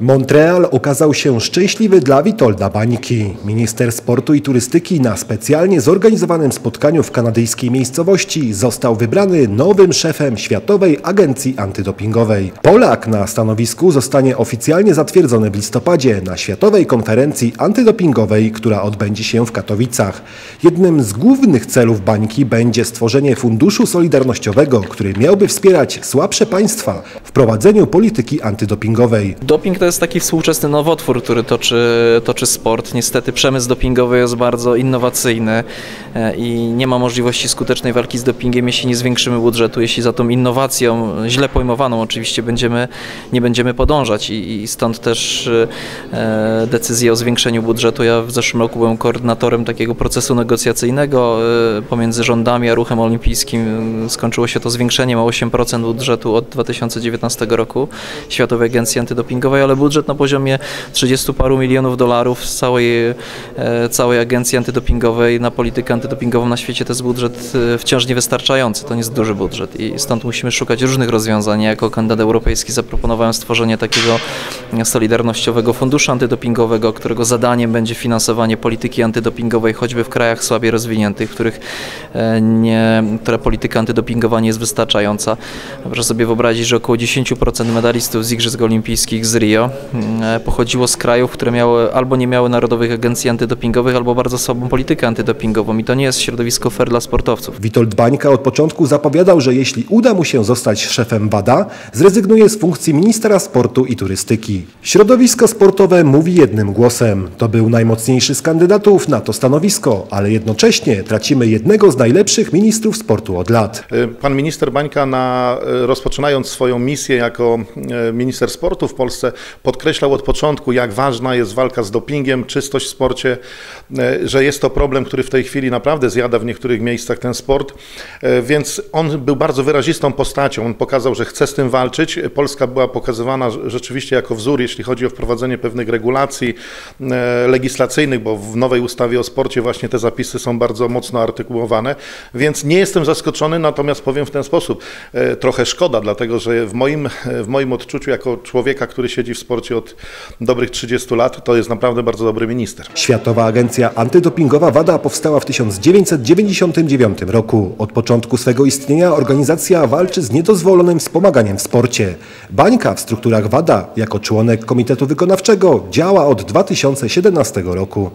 Montreal okazał się szczęśliwy dla Witolda Bańki. Minister sportu i turystyki na specjalnie zorganizowanym spotkaniu w kanadyjskiej miejscowości został wybrany nowym szefem Światowej Agencji Antydopingowej. Polak na stanowisku zostanie oficjalnie zatwierdzony w listopadzie na Światowej Konferencji Antydopingowej, która odbędzie się w Katowicach. Jednym z głównych celów Bańki będzie stworzenie funduszu solidarnościowego, który miałby wspierać słabsze państwa w prowadzeniu polityki antydopingowej. Doping to jest taki współczesny nowotwór, który toczy, toczy sport. Niestety przemysł dopingowy jest bardzo innowacyjny e, i nie ma możliwości skutecznej walki z dopingiem, jeśli nie zwiększymy budżetu, jeśli za tą innowacją, źle pojmowaną oczywiście, będziemy, nie będziemy podążać i, i stąd też e, decyzja o zwiększeniu budżetu. Ja w zeszłym roku byłem koordynatorem takiego procesu negocjacyjnego e, pomiędzy rządami a ruchem olimpijskim. Skończyło się to zwiększeniem o 8% budżetu od 2019 roku Światowej Agencji Antydopingowej, ale budżet na poziomie 30 paru milionów dolarów z całej, e, całej agencji antydopingowej na politykę antydopingową na świecie to jest budżet e, wciąż niewystarczający, to nie jest duży budżet i stąd musimy szukać różnych rozwiązań. Ja jako kandydat europejski zaproponowałem stworzenie takiego solidarnościowego funduszu antydopingowego, którego zadaniem będzie finansowanie polityki antydopingowej choćby w krajach słabiej rozwiniętych, w których e, nie, która polityka antydopingowa nie jest wystarczająca. Proszę sobie wyobrazić, że około 10% medalistów z Igrzysk Olimpijskich z Rio E, pochodziło z krajów, które miały albo nie miały narodowych agencji antydopingowych, albo bardzo słabą politykę antydopingową i to nie jest środowisko fair dla sportowców. Witold Bańka od początku zapowiadał, że jeśli uda mu się zostać szefem WADA, zrezygnuje z funkcji ministra sportu i turystyki. Środowisko sportowe mówi jednym głosem. To był najmocniejszy z kandydatów na to stanowisko, ale jednocześnie tracimy jednego z najlepszych ministrów sportu od lat. E, pan minister Bańka na, e, rozpoczynając swoją misję jako minister sportu w Polsce podkreślał od początku, jak ważna jest walka z dopingiem, czystość w sporcie, e, że jest to problem, który w tej chwili naprawdę zjada w niektórych miejscach ten sport, e, więc on był bardzo wyrazistą postacią. On pokazał, że chce z tym walczyć. Polska była pokazywana rzeczywiście jako wzór, jeśli chodzi o wprowadzenie pewnych regulacji e, legislacyjnych, bo w nowej ustawie o sporcie właśnie te zapisy są bardzo mocno artykułowane, więc nie jestem zaskoczony, natomiast powiem w ten sposób, trochę szkoda, dlatego że w moim, w moim odczuciu jako człowieka, który siedzi w sporcie od dobrych 30 lat, to jest naprawdę bardzo dobry minister. Światowa Agencja Antydopingowa WADA powstała w 1999 roku. Od początku swego istnienia organizacja walczy z niedozwolonym wspomaganiem w sporcie. Bańka w strukturach WADA jako członek Komitetu Wykonawczego działa od 2017 roku.